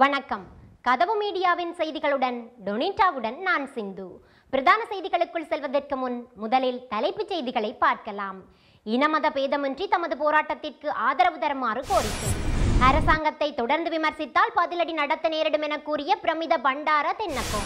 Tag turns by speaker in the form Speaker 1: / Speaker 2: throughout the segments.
Speaker 1: வணக்கம். கதவு மீடியாவின் செய்திகளுடன் டொனிட்டாவுடன் நான் சிந்து. பிரதான செய்திகளுக்குள் செல்வதற்கு முன் முதலில் தலைப்புச் செய்திகளை பார்க்கலாம். இனமத பேதமின்றி தமது போராட்டத்திற்கு ஆதரவு தருமாறு கோரிக்கை. அரசாங்கத்தை தொடர்ந்து விமர்சித்தால் பதிலடி நடத்த நேரிடும் என கூறிய பிரமித பண்டார தென்னக்கோ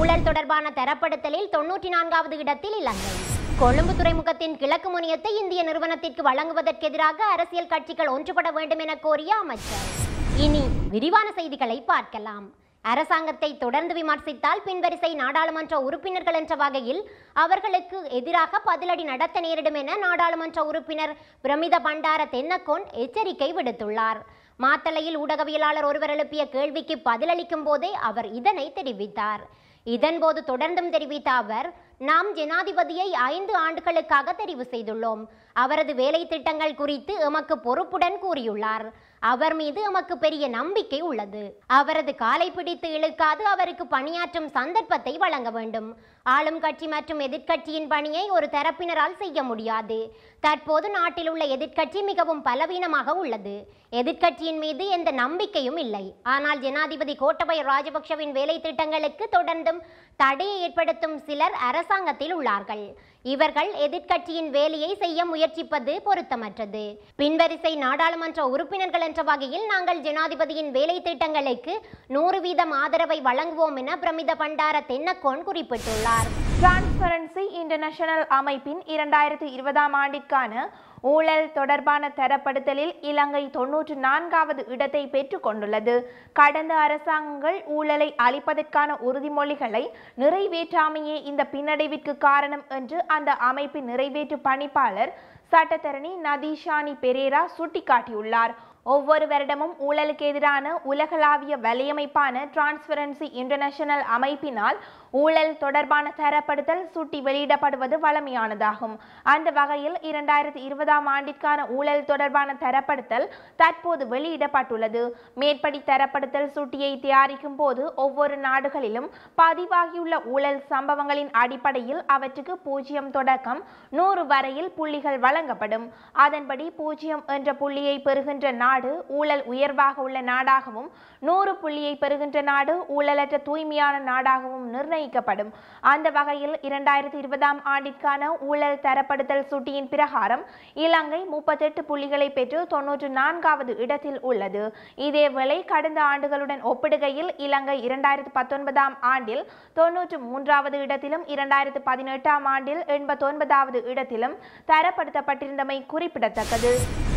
Speaker 1: ஊழல் தொடர்பான தரப்படுத்தலில் தொன்னூற்றி நான்காவது இடத்தில் இலங்கை. கொழும்பு துறைமுகத்தின் கிழக்கு முனையத்தை இந்திய நிறுவனத்திற்கு வழங்குவதற்கு எதிராக அரசியல் கட்சிகள் ஒன்றுபட வேண்டும் என கோரிய அமைச்சர். இனி விரிவான செய்திகளை பார்க்கலாம். அரசாங்கத்தை தொடர்ந்து விமர்சித்தால் பின்வரிசை நாடாளுமன்ற உறுப்பினர்கள் என்ற வகையில் அவர்களுக்கு எதிராக பதிலடி நடத்த நேரிடும் என நாடாளுமன்ற உறுப்பினர் பிரமித பண்டார தென்னக்கோன் எச்சரிக்கை விடுத்துள்ளார். மாத்தளையில் ஊடகவியலாளர் ஒருவர் எழுப்பிய கேள்விக்கு பதிலளிக்கும் போதே அவர் இதனை தெரிவித்தார். இதன்போது தொடர்ந்தும் தெரிவித்த அவர் நாம் ஜனாதிபதியை ஐந்து ஆண்டுகளுக்காக தெரிவு செய்துள்ளோம். அவரது வேலை திட்டங்கள் குறித்து எமக்கு பொறுப்புடன் கூறியுள்ளார். அவர் மீது எமக்கு பெரிய நம்பிக்கை உள்ளது. அவரது காலை பிடித்து இழுக்காது அவருக்கு பணியாற்றும் சந்தர்ப்பத்தை வழங்க வேண்டும். ஆளும் கட்சி மற்றும் எதிர்க்கட்சியின் பணியை ஒரு தரப்பினரால் செய்ய முடியாது. தற்போது நாட்டில் உள்ள எதிர்க்கட்சி மிகவும் பலவீனமாக உள்ளது. எதிர்க்கட்சியின் மீது எந்த நம்பிக்கையும் இல்லை. ஆனால் ஜனாதிபதி கோட்டபய ராஜபக்ஷவின் வேலை திட்டங்களுக்கு தொடர்ந்தும் தடையை ஏற்படுத்தும் சிலர் அரசாங்கத்தில் உள்ளார்கள். இவர்கள் எதிர்க்கட்சியின் வேலையை செய்ய முயற்சிப்பது பொருத்தமற்றது. பின்வரிசை நாடாளுமன்ற உறுப்பினர்கள் என்ற வகையில் நாங்கள் ஜனாதிபதியின் வேலை திட்டங்களுக்கு நூறு வீதம் ஆதரவை வழங்குவோம் என பிரமித பண்டார தென்னக்கோன் குறிப்பிட்டுள்ளார்.
Speaker 2: டிரான்ஸ்பரன்சி இன்டர்நேஷனல் அமைப்பின் இரண்டாயிரத்தி இருபதாம் ஆண்டிற்கான ஊழல் தொடர்பான தரப்படுத்தலில் இலங்கை தொன்னூற்று நான்காவது இடத்தை பெற்றுக்கொண்டுள்ளது கடந்த அரசாங்கங்கள் ஊழலை அளிப்பதற்கான உறுதிமொழிகளை நிறைவேற்றாமையே இந்த பின்னடைவிற்கு காரணம் என்று அந்த அமைப்பின் நிறைவேற்று பணிப்பாளர் சட்டத்தரணி நதீஷானி பெரேரா சுட்டிக்காட்டியுள்ளார். ஒவ்வொரு வருடமும் ஊழலுக்கு எதிரான உலகளாவிய வலையமைப்பான டிரான்ஸ்பரன்சி இன்டர்நேஷனல் அமைப்பினால் ஊழல் தொடர்பான தரப்படுத்தல் சுட்டி வெளியிடப்படுவது வழமையானதாகும் அந்த வகையில் இரண்டாயிரத்தி இருபதாம் ஆண்டிற்கான ஊழல் தொடர்பான தரப்படுத்தல் தற்போது வெளியிடப்பட்டுள்ளது. மேற்படி தரப்படுத்தல் சுட்டியை தயாரிக்கும் போது ஒவ்வொரு நாடுகளிலும் பதிவாகியுள்ள ஊழல் சம்பவங்களின் அடிப்படையில் அவற்றுக்கு பூஜ்ஜியம் தொடக்கம் நூறு வரையில் புள்ளிகள் வழங்கப்படும். அதன்படி பூஜ்ஜியம் என்ற புள்ளியை பெறுகின்ற நாடு ஊழல் உயர்வாக உள்ள நாடாகவும் நூறு புள்ளியை பெறுகின்ற நாடு ஊழலற்ற தூய்மையான நாடாகவும் நிர்ணயிக்கப்படும் அந்த வகையில் இரண்டாயிரத்தி இருபதாம் ஆண்டிற்கான ஊழல் தரப்படுத்தல் சுட்டியின் பிரகாரம் இலங்கை முப்பத்தெட்டு புள்ளிகளை பெற்று தொன்னூற்று நான்காவது இடத்தில் உள்ளது. இதேவேளை கடந்த ஆண்டுகளுடன் ஒப்பிடுகையில் இலங்கை இரண்டாயிரத்தி பத்தொன்பதாம் ஆண்டில் தொன்னூற்று மூன்றாவது இடத்திலும் இரண்டாயிரத்து பதினெட்டாம் ஆண்டில் எண்பத்தொன்பதாவது இடத்திலும் தரப்படுத்தப்பட்டிருந்தமை குறிப்பிடத்தக்கது.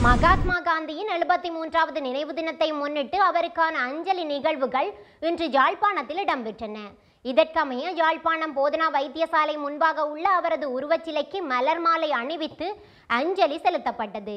Speaker 1: மகாத்மா காந்தியின் எழுபத்தி மூன்றாவது நினைவு தினத்தை முன்னிட்டு அவருக்கான அஞ்சலி நிகழ்வுகள் இன்று யாழ்ப்பாணத்தில் இடம்பெற்றன. இதற்கமைய யாழ்ப்பாணம் போதனா வைத்தியசாலை முன்பாக உள்ள அவரது உருவச்சிலைக்கு மலர் மாலை அணிவித்து அஞ்சலி செலுத்தப்பட்டது.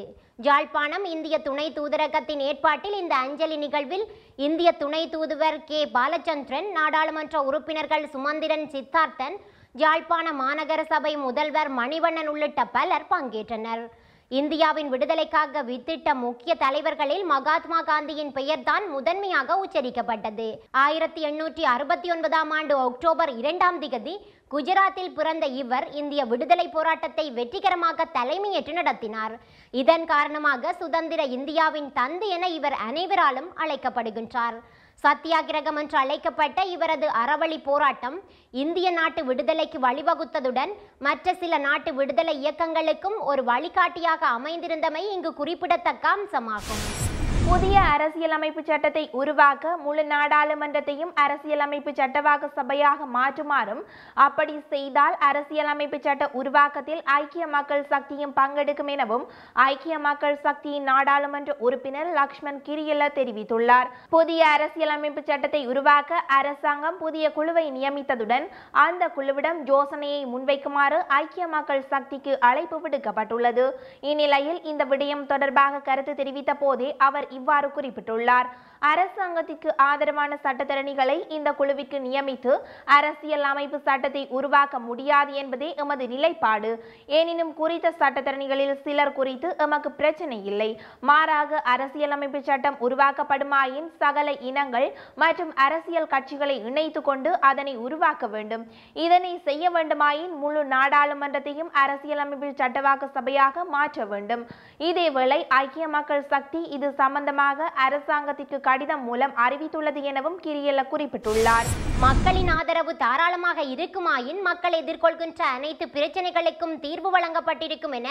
Speaker 1: யாழ்ப்பாணம் இந்திய துணை தூதரகத்தின் ஏற்பாட்டில் இந்த அஞ்சலி நிகழ்வில் இந்திய துணை தூதுவர் கே. பாலச்சந்திரன் நாடாளுமன்ற உறுப்பினர்கள் சுமந்திரன் சித்தார்த்தன் யாழ்ப்பாண மாநகர சபை முதல்வர் மணிவண்ணன் உள்ளிட்ட பலர் பங்கேற்றனர். இந்தியாவின் விடுதலைக்காக வித்திட்ட முக்கிய தலைவர்களில் மகாத்மா காந்தியின் பெயர்தான் முதன்மையாக உச்சரிக்கப்பட்டது. ஆயிரத்தி எண்ணூற்றி அறுபத்தி ஒன்பதாம் ஆண்டு அக்டோபர் இரண்டாம் திகதி குஜராத்தில் பிறந்த இவர் இந்திய விடுதலை போராட்டத்தை வெற்றிகரமாக தலைமையேற்று நடத்தினார். இதன் காரணமாக சுதந்திர இந்தியாவின் தந்தை என இவர் அனைவராலும் அழைக்கப்படுகின்றார். சத்தியாகிரகம் என்று அழைக்கப்பட்ட இவரது அறவழி போராட்டம் இந்திய நாட்டு விடுதலைக்கு வழிவகுத்ததுடன் மற்ற சில நாட்டு விடுதலை இயக்கங்களுக்கும் ஒரு வழிகாட்டியாக அமைந்திருந்தமை இங்கு குறிப்பிடத்தக்க அம்சமாகும்.
Speaker 2: புதிய அரசியலமைப்பு சட்டத்தை உருவாக்க முழு நாடாளுமன்றத்தையும் அரசியலமைப்பு சட்டவாக்க சபையாக மாற்றுமாறும் அப்படி செய்தால் அரசியலமைப்பு சட்ட உருவாக்கத்தில் ஐக்கிய மக்கள் சக்தியும் பங்கெடுக்கும் எனவும் ஐக்கிய மக்கள் சக்தியின் நாடாளுமன்ற உறுப்பினர் லக்ஷ்மண் கிரியல்ல தெரிவித்துள்ளார். புதிய அரசியலமைப்பு சட்டத்தை உருவாக்க அரசாங்கம் புதிய குழுவை நியமித்ததுடன் அந்த குழுவிடம் யோசனையை முன்வைக்குமாறு ஐக்கிய மக்கள் சக்திக்கு அழைப்பு விடுக்கப்பட்டுள்ளது. இந்நிலையில் இந்த விடயம் தொடர்பாக கருத்து தெரிவித்த போதே அவர் இவ்வாறு குறிப்பிட்டுள்ளார். அரசாங்கத்திற்கு ஆதரவான சட்டத்தரணிகளை இந்த குழுவிற்கு நியமித்து அரசியல் அமைப்பு சட்டத்தை உருவாக்க முடியாது என்பதே எமது நிலைப்பாடு. எனினும் குறித்த சட்டத்தரணிகளில் சிலர் குறித்து எமக்கு பிரச்சனை இல்லை. மாறாக அரசியலமைப்பு சட்டம் உருவாக்கப்படுமாயின் சகல இனங்கள் மற்றும் அரசியல் கட்சிகளை இணைத்து கொண்டு அதனை உருவாக்க வேண்டும். இதனை செய்ய வேண்டுமாயின் முழு நாடாளுமன்றத்தையும் அரசியலமைப்பு சட்டவாக்க சபையாக மாற்ற வேண்டும். இதேவேளை ஐக்கிய மக்கள் சக்தி இது சம்பந்தமாக அரசாங்கத்திற்கு கடிதம் மூலம் அறிவித்துள்ளது எனவும் கிரியல்ல குறிப்பிட்டுள்ளார்.
Speaker 1: மக்களின் ஆதரவு தாராளமாக இருக்குமாயின் மக்கள் எதிர்கொள்கின்ற அனைத்து பிரச்சனைகளுக்கும் தீர்வு வழங்கப்பட்டிருக்கும் என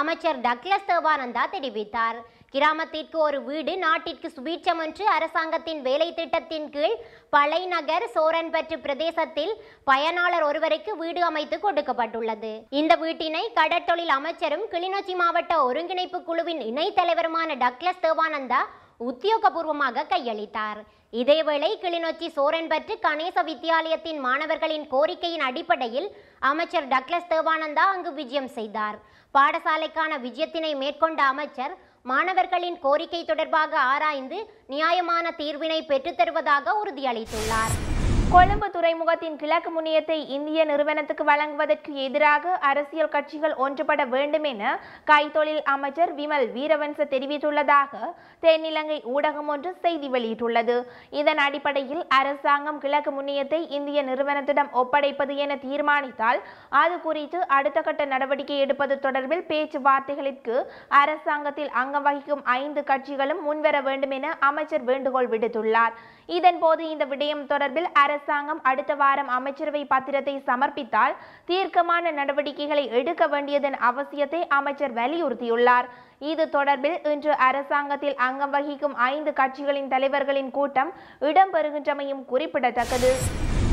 Speaker 1: அமைச்சர் டக்ளஸ் தேவானந்தா தெரிவித்தார். கிராமத்திற்கு ஒரு வீடு நாட்டிற்கு சுபீட்சம் என்று அரசாங்கத்தின் வேலை திட்டத்தின் கீழ் பழைநகர் சோரன்பற்று பிரதேசத்தில் பயனாளர் ஒருவருக்கு வீடு அமைத்து கொடுக்கப்பட்டுள்ளது. இந்த வீட்டினை கடற்தொழில் அமைச்சரும் கிளிநொச்சி மாவட்ட ஒருங்கிணைப்பு குழுவின் இணைத் தலைவருமான டக்ளஸ் தேவானந்தா உத்தியோகபூர்வமாக கையளித்தார். இதேவேளை கிளிநொச்சி சோரன்பற்று கணேச வித்தியாலயத்தின் மாணவர்களின் கோரிக்கையின் அடிப்படையில் அமைச்சர் டக்ளஸ் தேவானந்தா அங்கு விஜயம் செய்தார். பாடசாலைக்கான விஜயத்தினை மேற்கொண்ட அமைச்சர் மாணவர்களின் கோரிக்கை தொடர்பாக ஆராய்ந்து நியாயமான தீர்வினை பெற்றுத்தருவதாக உறுதியளித்துள்ளார்.
Speaker 2: கொழும்பு துறைமுகத்தின் கிழக்கு முனையத்தை இந்திய நிறுவனத்துக்கு வழங்குவதற்கு எதிராக அரசியல் கட்சிகள் ஒன்றுபட வேண்டும் என கைத்தொழில் அமைச்சர் விமல் வீரவன்ச தெரிவித்துள்ளதாக தென்னிலங்கை ஊடகம் ஒன்று செய்தி வெளியிட்டுள்ளது. இதன் அடிப்படையில் அரசாங்கம் கிழக்கு முனையத்தை இந்திய நிறுவனத்திடம் ஒப்படைப்பது என தீர்மானித்தால் அது குறித்து அடுத்த கட்ட நடவடிக்கை எடுப்பது தொடர்பில் பேச்சுவார்த்தைகளுக்கு அரசாங்கத்தில் அங்கம் வகிக்கும் ஐந்து கட்சிகளும் முன்வர வேண்டும் என அமைச்சர் வேண்டுகோள் விடுத்துள்ளார். இதன்போது இந்த விடயம் தொடர்பில் அரசாங்கம் அடுத்த வாரம் அமைச்சரவை பத்திரத்தை சமர்ப்பித்தால் தீர்க்கமான நடவடிக்கைகளை எடுக்க வேண்டியதன் அவசியத்தை அமைச்சர் வலியுறுத்தியுள்ளார். இது தொடர்பில் இன்று அரசாங்கத்தில் அங்கம் வகிக்கும் ஐந்து கட்சிகளின் தலைவர்களின் கூட்டம் இடம்பெறுகின்றமையும் குறிப்பிடத்தக்கது.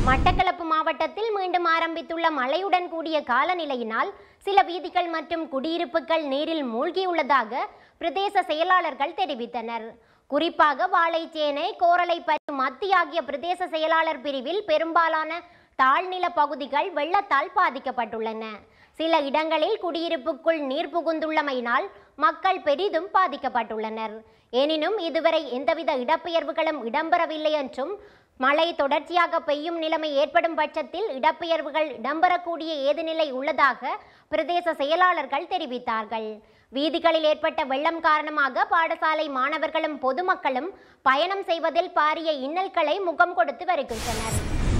Speaker 1: மட்டக்களப்பு மாவட்டத்தில் மீண்டும் ஆரம்பித்துள்ள மழையுடன் கூடிய காலநிலையினால் சில வீதிகள் மற்றும் குடியிருப்புகள் நீரில் மூழ்கியுள்ளதாக பிரதேச செயலாளர்கள் தெரிவித்தனர். குறிப்பாக வாழைச்சேனை கோரளைப்பற்று மத்திய ஆகிய பிரதேச செயலாளர் பிரிவில் பெரும்பாலான தாழ்நில பகுதிகள் வெள்ளத்தால் பாதிக்கப்பட்டுள்ளன. சில இடங்களில் குடியிருப்புக்குள் நீர் புகுந்துள்ளமையினால் மக்கள் பெரிதும் பாதிக்கப்பட்டுள்ளனர். எனினும் இதுவரை எந்தவித இடப்பெயர்வுகளும் இடம்பெறவில்லை என்றும் மழை தொடர்ச்சியாக பெய்யும் நிலைமை ஏற்படும் பட்சத்தில் இடப்பெயர்வுகள் இடம்பெறக்கூடிய ஏதுநிலை உள்ளதாக பிரதேச செயலாளர்கள் தெரிவித்தார்கள். வீதிகளில் ஏற்பட்ட வெள்ளம் காரணமாக பாடசாலை மாணவர்களும் பொதுமக்களும் பயணம் செய்வதில் பாரிய இன்னல்களை முகம் கொடுத்து வருகின்றனர்.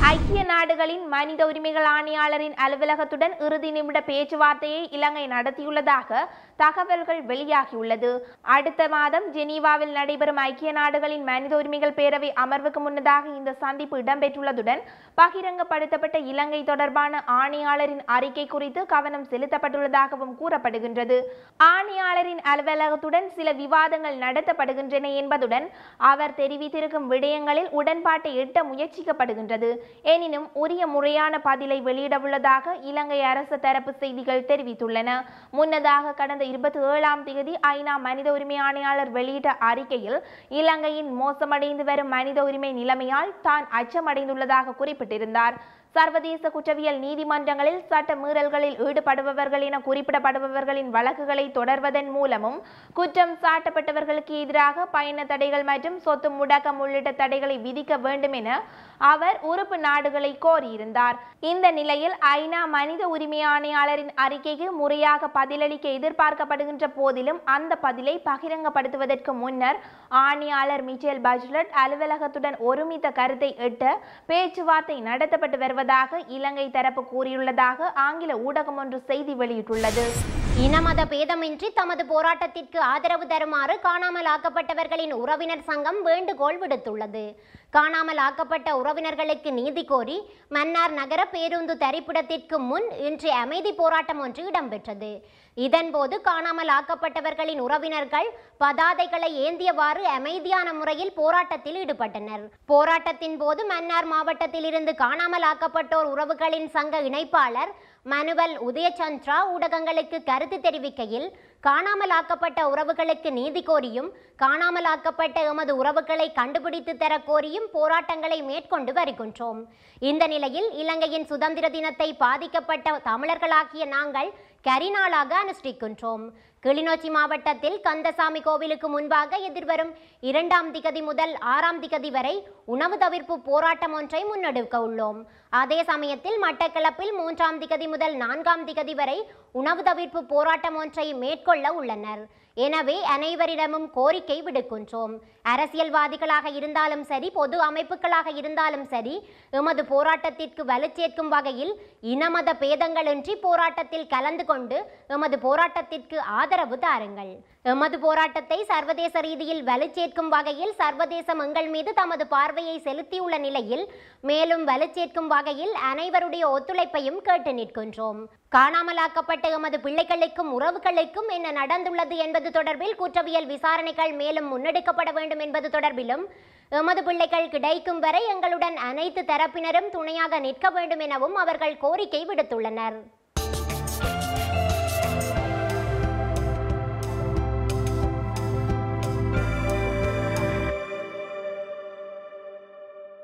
Speaker 2: ஐக்கிய நாடுகளின் மனித உரிமைகள் ஆணையாளரின் அலுவலகத்துடன் இறுதி நிமிட பேச்சுவார்த்தையை இலங்கை நடத்தியுள்ளதாக தகவல்கள் வெளியாகியுள்ளது. அடுத்த மாதம் ஜெனீவாவில் நடைபெறும் ஐக்கிய நாடுகளின் மனித உரிமைகள் பேரவை அமர்வுக்கு முன்னதாக இந்த சந்திப்பு இடம்பெற்றுள்ளதுடன் பகிரங்கப்படுத்தப்பட்ட இலங்கை தொடர்பான ஆணையாளரின் அறிக்கை குறித்து கவனம் செலுத்தப்பட்டுள்ளதாகவும் கூறப்படுகின்றது. ஆணையாளரின் அலுவலகத்துடன் சில விவாதங்கள் நடத்தப்படுகின்றன என்பதுடன் அவர் தெரிவித்திருக்கும் விடயங்களில் உடன்பாட்டை எட்ட முயற்சிக்கப்படுகின்றது. எனினும் உரிய முறையான பதிலை வெளியிடவுள்ளதாக இலங்கை அரசு தரப்பு செய்திகள் தெரிவித்துள்ளன. முன்னதாக கடந்த இருபத்தி ஏழாம் தேதி ஐநா மனித உரிமை ஆணையாளர் வெளியிட்ட அறிக்கையில் இலங்கையின் மோசமடைந்து வரும் மனித உரிமை நிலைமையால் தான் அச்சமடைந்துள்ளதாக குறிப்பிட்டிருந்தார். சர்வதேச குற்றவியல் நீதிமன்றங்களில் சட்ட மீறல்களில் ஈடுபடுபவர்கள் என குறிப்பிடப்படுபவர்களின் வழக்குகளை தொடர்வதன் மூலமும் குற்றம் சாட்டப்பட்டவர்களுக்கு எதிராக பயண தடைகள் மற்றும் சொத்து முடக்கம் உள்ளிட்ட தடைகளை விதிக்க வேண்டும் என அவர் உறுப்பு நாடுகளை கோரியிருந்தார். இந்த நிலையில் ஐநா மனித உரிமை ஆணையாளரின் அறிக்கைக்கு முறையாக பதிலளிக்க எதிர்பார்க்கப்படுகின்ற போதிலும் அந்த பதிலை பகிரங்கப்படுத்துவதற்கு முன்னர் ஆணையாளர் மிச்சேல் பஜ்லட் அலுவலகத்துடன் ஒருமித்த கருத்தை எட்ட பேச்சுவார்த்தை நடத்தப்பட்டு வருவதாக இலங்கை தரப்பு கூறியுள்ளதாக ஆங்கில ஊடகம் ஒன்று செய்தி வெளியிட்டுள்ளது.
Speaker 1: இனமத பேதமின்றி தமது போராட்டத்திற்கு ஆதரவு தருமாறு காணாமல் ஆக்கப்பட்டவர்களின் உறவினர் சங்கம் வேண்டுகோள் விடுத்துள்ளது. காணாமல் ஆக்கப்பட்ட உறவினர்களுக்கு நீதி கோரி மன்னார் நகர பேருந்து தரிப்பிடத்திற்கு முன் இன்று அமைதி போராட்டம் ஒன்று இடம்பெற்றது. இதன்போது காணாமல் ஆக்கப்பட்டவர்களின் உறவினர்கள் பதாதைகளை ஏந்தியவாறு அமைதியான முறையில் போராட்டத்தில் ஈடுபட்டனர். போராட்டத்தின் போது மன்னார் மாவட்டத்தில் இருந்து காணாமல் ஆக்கப்பட்டோர் உறவுகளின் சங்க இணைப்பாளர் மனுவல் உதயசந்திரா ஊடகங்களுக்கு கருத்து தெரிவிக்கையில் காணாமலாக்கப்பட்ட உறவுகளுக்கு நீதி கோரியும் காணாமலாக்கப்பட்ட எமது உறவுகளை கண்டுபிடித்து தர கோரியும் போராட்டங்களை மேற்கொண்டு வருகின்றோம். இந்த நிலையில் இலங்கையின் சுதந்திர தினத்தை பாதிக்கப்பட்ட தமிழர்களாகிய நாங்கள் கரிநாளாக அனுஷ்டிக்கின்றோம். கிளிநொச்சி மாவட்டத்தில் கந்தசாமி கோவிலுக்கு முன்பாக எதிர்வரும் இரண்டாம் திகதி முதல் ஆறாம் திகதி வரை உணவு தவிர்ப்பு போராட்டம் ஒன்றை முன்னெடுக்க உள்ளோம். அதே சமயத்தில் மட்டக்களப்பில் மூன்றாம் திகதி முதல் நான்காம் திகதி வரை உணவு தவிர்ப்பு போராட்டம் ஒன்றை மேற்கொள்ள உள்ளனர். எனவே அனைவரிடமும் கோரிக்கை விடுக்கின்றோம். அரசியல்வாதிகளாக இருந்தாலும் சரி பொது அமைப்புகளாக இருந்தாலும் சரி எமது போராட்டத்திற்கு வலுச்சேர்க்கும் வகையில் இனமத பேதங்களின்றி போராட்டத்தில் கலந்து கொண்டு எமது போராட்டத்திற்கு ஆதரவு தாருங்கள். எமது போராட்டத்தை சர்வதேச ரீதியில் வலுச்சேர்க்கும் வகையில் சர்வதேசம் எங்கள் மீது தமது பார்வையை செலுத்தியுள்ள நிலையில் மேலும் வலுச்சேர்க்கும் வகையில் அனைவருடைய ஒத்துழைப்பையும் கேட்டு நிற்கின்றோம். காணாமலாக்கப்பட்ட எமது பிள்ளைகளுக்கும் உறவுகளுக்கும் என்ன நடந்துள்ளது என்பது தொடர்பில் குற்றவியல் விசாரணைகள் மேலும் முன்னெடுக்கப்பட வேண்டும் என்பது தொடர்பிலும் எமது பிள்ளைகள் கிடைக்கும் வரை எங்களுடன் அனைத்து தரப்பினரும் துணையாக நிற்க வேண்டும் எனவும் அவர்கள் கோரிக்கை விடுத்துள்ளனர்.